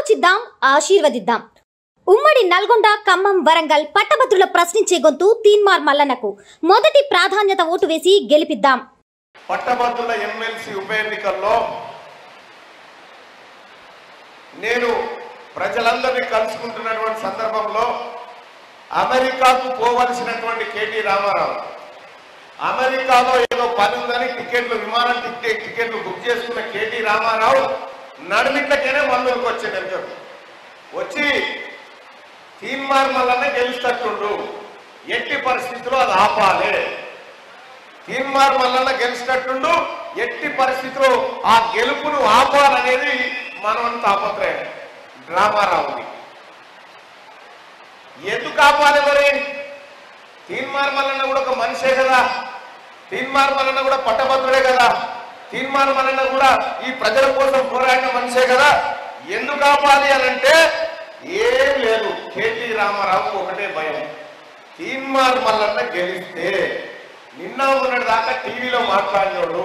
ఆలోచిద్దాం ఆశీర్వదిద్దాం. ఉమ్మడి నల్గొండ ఖమ్మం వరంగల్ పట్టభద్రుల ప్రశ్నించే గొంతు తీన్మార్ మల్లన్నకు. మొదటి ప్రాధాన్యత ఓటు వేసి గెలిపిద్దాం. పట్టభద్రుల ఎమ్మెల్సీ ఉప ఎన్నికల్లో నేను ప్రజలందరినీ కలుసుకుంటున్నటువంటి సందర్భంలో అమెరికాకు పోవలసినటువంటి కేటీ రామారావు అమెరికాలో ఏదో పని ఉందని టికెట్లు విమానం టికెట్ టికెట్లు బుక్ చేసుకున్న కేటీ రామారావు నడిమిట్లకేనే మందులకు వచ్చాడు చెప్పి. వచ్చి తీన్మార్ మల్లన్న గెలుస్తట్టుండు. ఎట్టి పరిస్థితిలో అది ఆపాలి. తీన్మార్ మల్లన్న గెలిచినట్టుండు ఎట్టి పరిస్థితిలో ఆ గెలుపును ఆపాలనేది మనం తాపత్రయం రామారావుది ఎందుకు ఆపాలి మరి? తీన్మార్ మల్లన్న కూడా ఒక మనిషే కదా. తీన్మార్ మల్లన్న కూడా పట్టభద్రుడే కదా. తీన్మార్ మల్లన్న కూడా ఈ ప్రజల కోసం పోరాడిన మనిషే కదా. ఎందుకు ఆపాలి అని అంటే ఏం లేదు. కేటీ రామారావుకు ఒకటే భయం. తీన్మార్ మల్లన్న గెలిస్తే నిన్న ఉన్నటి దాకా టీవీలో మాట్లాడినోడు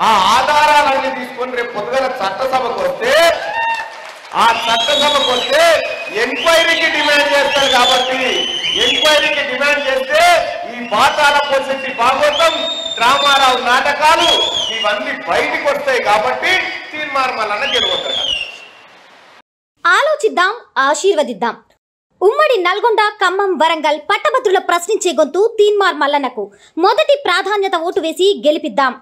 ఆ ఆధారాలన్నీ తీసుకొని రేపు పొద్దుగల చట్టసభకు వస్తే ఆ చట్టసభకు వస్తే ఎంక్వైరీకి డిమాండ్ చేస్తారు కాబట్టి ఎంక్వైరీకి డిమాండ్ చేస్తే ఈ పాతాల పోసెట్టి భాగవతం రామారావు నాటకాలు బయటికి వస్తాయి కాబట్టి తీర్మానం వలన గెలవతారు ఆలోచిద్దాం ఆశీర్వదిద్దాం. ఉమ్మడి నల్గొండ ఖమ్మం వరంగల్ పట్టభద్రుల ప్రశ్నించే గొంతు తీన్మార్ మల్లన్నకు మొదటి ప్రాధాన్యత ఓటు వేసి గెలిపిద్దాం.